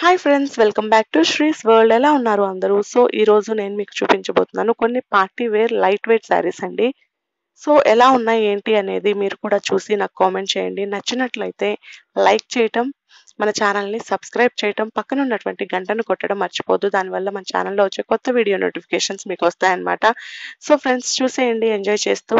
Hi friends welcome back to Sri's world ఎలా ఉన్నారు అందరూ? సో ఈ రోజు నేను మీకు చూపించబోతున్నాను కొన్ని party wear light weight saris అండి. సో ఎలా ఉన్నాయి ఏంటి అనేది మీరు కూడా చూసి నాకు కామెంట్ చేయండి. నచ్చినట్లయితే లైక్ చేయటం మన ఛానల్ని సబ్స్క్రైబ్ చేయటం పక్కన ఉన్నటువంటి గంటను కొట్టడం మర్చిపోద్దు దానివల్ల మన ఛానల్లో వచ్చే కొత్త వీడియో నోటిఫికేషన్స్ మీకు వస్తాయన్నమాట. సో ఫ్రెండ్స్ చూసేయండి ఎంజాయ్ చేస్తూ.